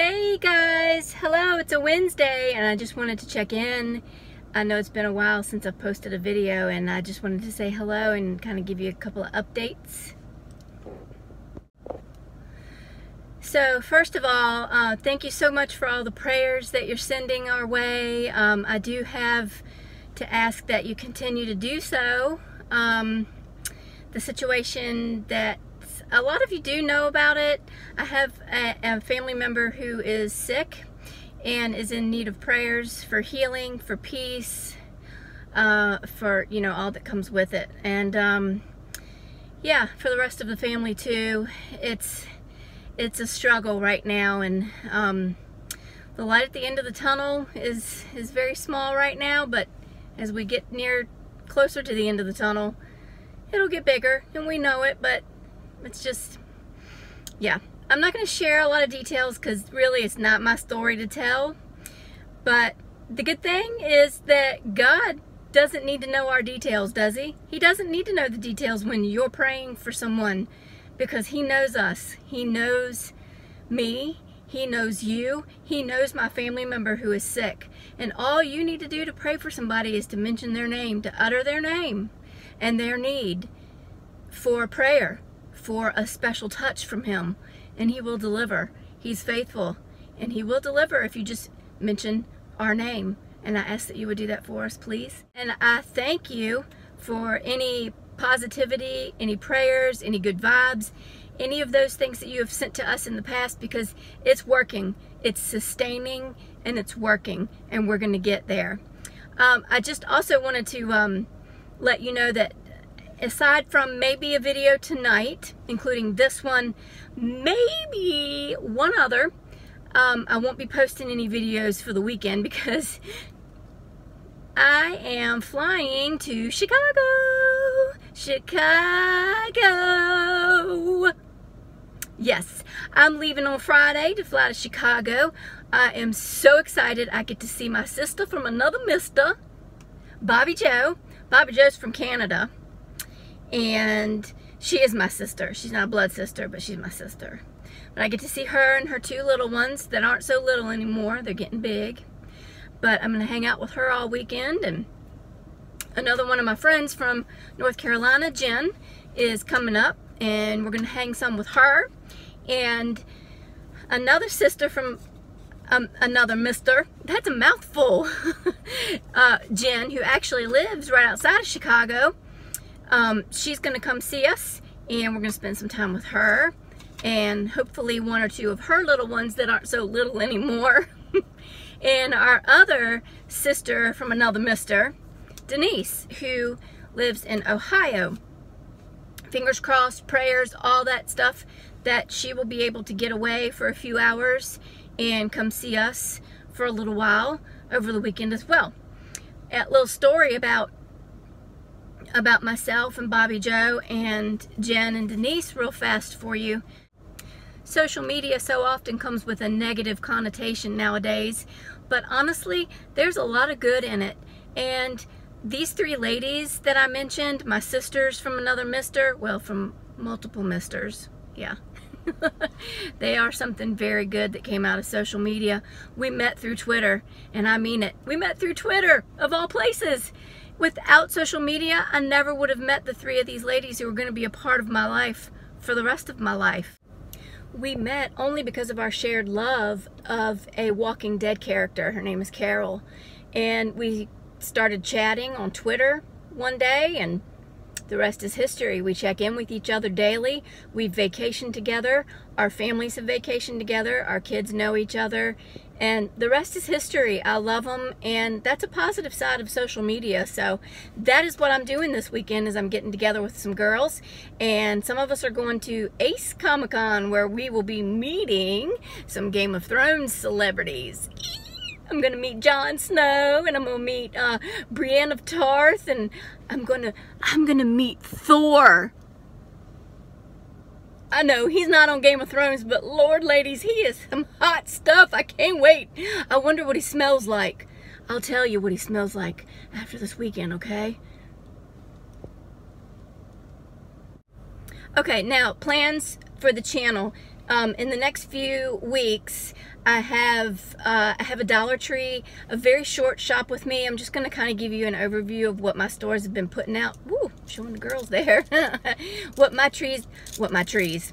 Hey guys, hello, it's a Wednesday and I just wanted to check in. I know it's been a while since I've posted a video and I just wanted to say hello and kind of give you a couple of updates. So first of all, uh, thank you so much for all the prayers that you're sending our way. Um, I do have to ask that you continue to do so. Um, the situation that a lot of you do know about it. I have a, a, family member who is sick and is in need of prayers for healing, for peace, uh, for, you know, all that comes with it. And, um, yeah, for the rest of the family too. It's, it's a struggle right now and, um, the light at the end of the tunnel is, is very small right now, but as we get near, closer to the end of the tunnel, it'll get bigger and we know it, but it's just, yeah. I'm not going to share a lot of details because really it's not my story to tell. But the good thing is that God doesn't need to know our details, does he? He doesn't need to know the details when you're praying for someone because he knows us. He knows me. He knows you. He knows my family member who is sick. And all you need to do to pray for somebody is to mention their name, to utter their name and their need for prayer for a special touch from him and he will deliver. He's faithful and he will deliver if you just mention our name. And I ask that you would do that for us, please. And I thank you for any positivity, any prayers, any good vibes, any of those things that you have sent to us in the past because it's working, it's sustaining, and it's working, and we're going to get there. Um, I just also wanted to um, let you know that aside from maybe a video tonight, including this one, maybe one other, um, I won't be posting any videos for the weekend because I am flying to Chicago. Chicago. Yes, I'm leaving on Friday to fly to Chicago. I am so excited. I get to see my sister from another mister, Bobby Joe. Bobby Joe's from Canada and she is my sister. She's not a blood sister, but she's my sister. But I get to see her and her two little ones that aren't so little anymore. They're getting big. But I'm going to hang out with her all weekend. And another one of my friends from North Carolina, Jen, is coming up. And we're going to hang some with her. And another sister from um, another mister, that's a mouthful, uh, Jen, who actually lives right outside of Chicago, um, she's going to come see us and we're going to spend some time with her and hopefully one or two of her little ones that aren't so little anymore. and our other sister from another mister, Denise, who lives in Ohio. Fingers crossed, prayers, all that stuff, that she will be able to get away for a few hours and come see us for a little while over the weekend as well. A little story about about myself and Bobby Joe and Jen and Denise real fast for you. Social media so often comes with a negative connotation nowadays, but honestly, there's a lot of good in it. And these three ladies that I mentioned, my sisters from another mister, well, from multiple misters, yeah. they are something very good that came out of social media. We met through Twitter, and I mean it. We met through Twitter, of all places. Without social media, I never would have met the three of these ladies who are going to be a part of my life for the rest of my life. We met only because of our shared love of a Walking Dead character. Her name is Carol. And we started chatting on Twitter one day and the rest is history. We check in with each other daily. We vacation together. Our families have vacationed together. Our kids know each other. And the rest is history. I love them. And that's a positive side of social media. So that is what I'm doing this weekend is I'm getting together with some girls. And some of us are going to Ace Comic Con where we will be meeting some Game of Thrones celebrities. I'm gonna meet Jon Snow and I'm gonna meet uh, Brienne of Tarth and I'm gonna I'm gonna meet Thor. I know he's not on Game of Thrones, but Lord ladies, he is some hot stuff. I can't wait. I wonder what he smells like. I'll tell you what he smells like after this weekend, okay? Okay, now plans for the channel. um, in the next few weeks, I have uh, I have a Dollar Tree, a very short shop with me. I'm just going to kind of give you an overview of what my stores have been putting out. Woo, showing the girls there. what my trees, what my trees,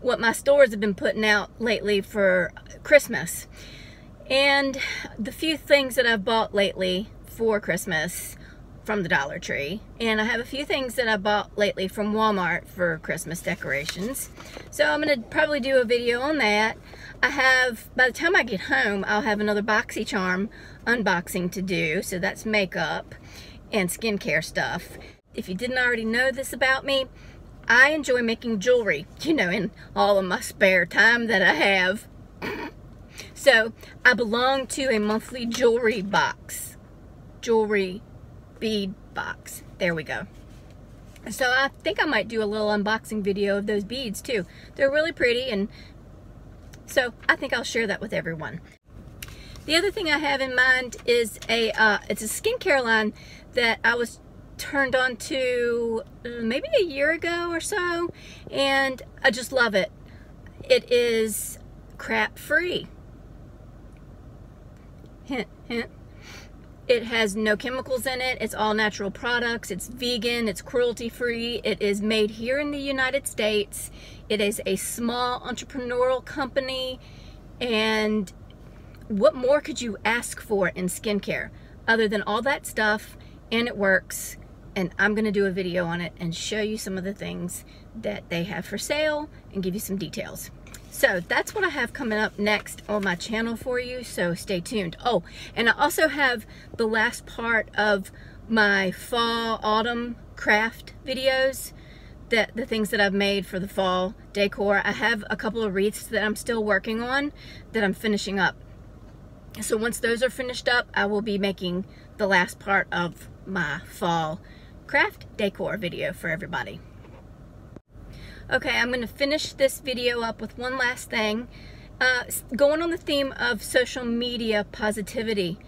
what my stores have been putting out lately for Christmas. And the few things that I've bought lately for Christmas from the Dollar Tree. And I have a few things that I bought lately from Walmart for Christmas decorations. So I'm going to probably do a video on that. I have, by the time I get home, I'll have another BoxyCharm unboxing to do. So that's makeup and skincare stuff. If you didn't already know this about me, I enjoy making jewelry, you know, in all of my spare time that I have. so I belong to a monthly jewelry box. Jewelry bead box. There we go. So I think I might do a little unboxing video of those beads too. They're really pretty and so I think I'll share that with everyone. The other thing I have in mind is a uh, it's a skincare line that I was turned on to uh, maybe a year ago or so and I just love it. It is crap free. Hint, hint. It has no chemicals in it. It's all natural products. It's vegan. It's cruelty free. It is made here in the United States. It is a small entrepreneurial company. And what more could you ask for in skincare other than all that stuff and it works and I'm to do a video on it and show you some of the things that they have for sale and give you some details. So that's what I have coming up next on my channel for you, so stay tuned. Oh, and I also have the last part of my fall, autumn craft videos, that the things that I've made for the fall decor. I have a couple of wreaths that I'm still working on that I'm finishing up. So once those are finished up, I will be making the last part of my fall craft decor video for everybody. Okay, I'm going to finish this video up with one last thing. Uh, going on the theme of social media positivity.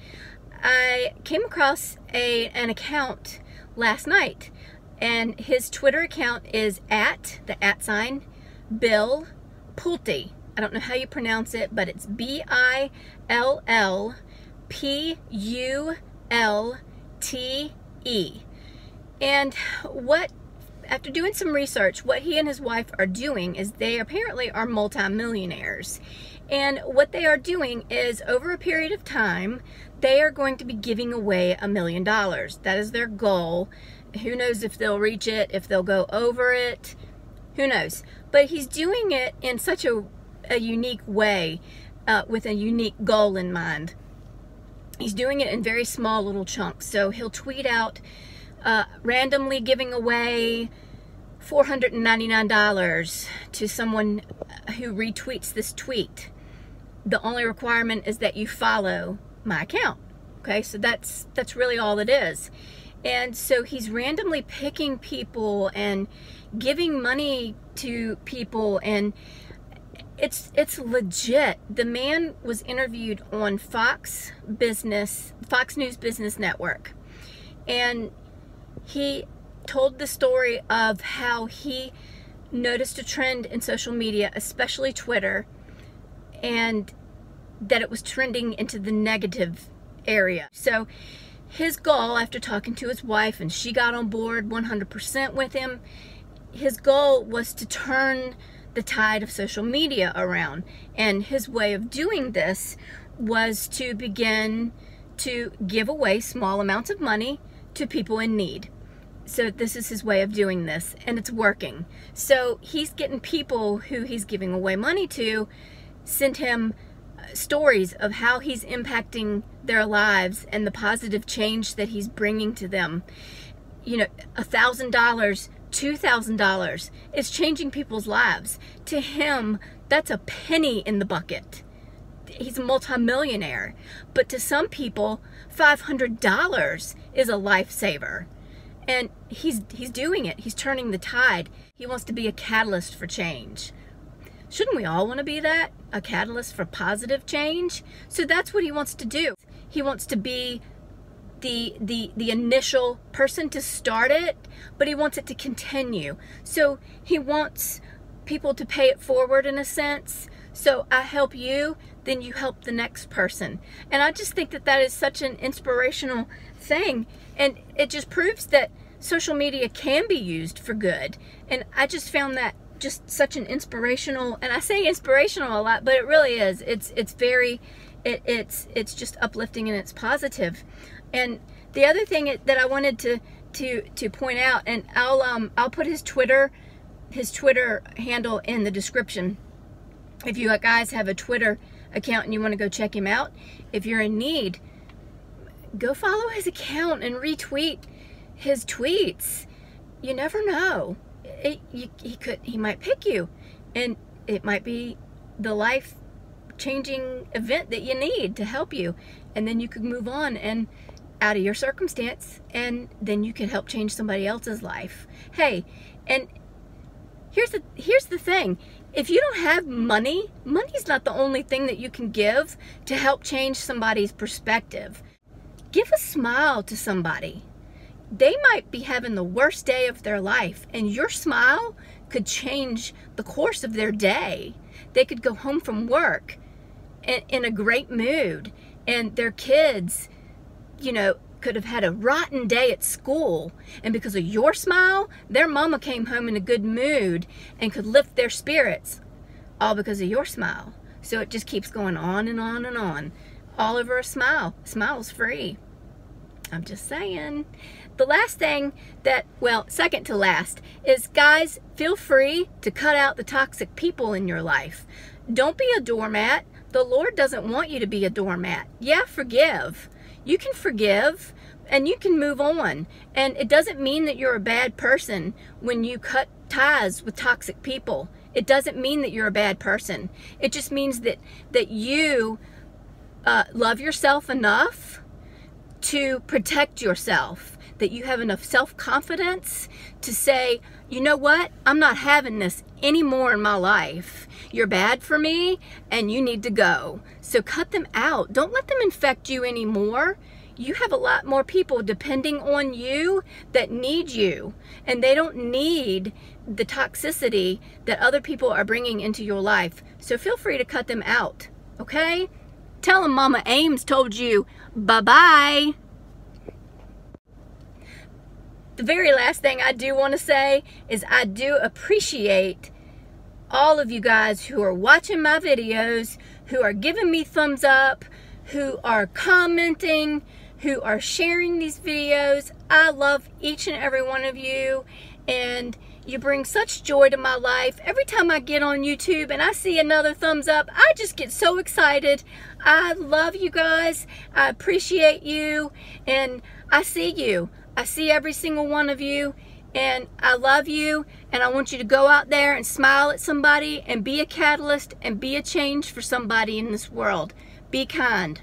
I came across a, an account last night and his Twitter account is at, the at sign, Bill Pulte. I don't know how you pronounce it, but it's B-I-L-L-P-U-L-T-E. And what after doing some research, what he and his wife are doing is they apparently are multimillionaires. And what they are doing is over a period of time, they are going to be giving away a million dollars. That is their goal. Who knows if they'll reach it, if they'll go over it, who knows. But he's doing it in such a, a unique way uh, with a unique goal in mind. He's doing it in very small little chunks. So he'll tweet out uh, randomly giving away $499 to someone who retweets this tweet. The only requirement is that you follow my account. Okay, so that's that's really all it is. And so he's randomly picking people and giving money to people and it's it's legit. The man was interviewed on Fox Business, Fox News Business Network. And he told the story of how he noticed a trend in social media, especially Twitter, and that it was trending into the negative area. So his goal after talking to his wife and she got on board 100% with him, his goal was to turn the tide of social media around. And his way of doing this was to begin to give away small amounts of money to people in need. So this is his way of doing this and it's working. So he's getting people who he's giving away money to send him uh, stories of how he's impacting their lives and the positive change that he's bringing to them. You know, a thousand dollars, two thousand dollars is changing people's lives. To him, that's a penny in the bucket. He's a multimillionaire. But to some people, $500 is a lifesaver. And he's he's doing it. He's turning the tide. He wants to be a catalyst for change. Shouldn't we all want to be that? A catalyst for positive change? So that's what he wants to do. He wants to be the the the initial person to start it, but he wants it to continue. So he wants people to pay it forward in a sense. So I help you, then you help the next person. And I just think that that is such an inspirational thing. And it just proves that social media can be used for good. And I just found that just such an inspirational, and I say inspirational a lot, but it really is. It's, it's very, it, it's, it's just uplifting and it's positive. And the other thing that I wanted to, to, to point out, and I'll, um, I'll put his Twitter, his Twitter handle in the description. If you guys have a Twitter account and you want to go check him out, if you're in need, go follow his account and retweet his tweets. You never know. It, you, he could, he might pick you, and it might be the life changing event that you need to help you, and then you could move on and out of your circumstance, and then you could help change somebody else's life. Hey, and here's the here's the thing if you don't have money money's not the only thing that you can give to help change somebody's perspective. Give a smile to somebody. They might be having the worst day of their life and your smile could change the course of their day. They could go home from work in, a great mood and their kids you know could have had a rotten day at school and because of your smile their mama came home in a good mood and could lift their spirits all because of your smile so it just keeps going on and on and on all over a smile smile's free i'm just saying the last thing that, well, second to last, is guys, feel free to cut out the toxic people in your life. Don't be a doormat. The Lord doesn't want you to be a doormat. Yeah, forgive. You can forgive and you can move on. And it doesn't mean that you're a bad person when you cut ties with toxic people. It doesn't mean that you're a bad person. It just means that, that you uh, love yourself enough to protect yourself that you have enough self-confidence to say, you know what, I'm not having this anymore in my life. You're bad for me and you need to go. So cut them out. Don't let them infect you anymore. You have a lot more people depending on you that need you and they don't need the toxicity that other people are bringing into your life. So feel free to cut them out, okay? Tell them Mama Ames told you bye-bye the very last thing I do want to say is I do appreciate all of you guys who are watching my videos, who are giving me thumbs up, who are commenting, who are sharing these videos. I love each and every one of you and you bring such joy to my life. Every time I get on YouTube and I see another thumbs up, I just get so excited. I love you guys. I appreciate you and I see you. I see every single one of you and I love you and I want you to go out there and smile at somebody and be a catalyst and be a change for somebody in this world. Be kind.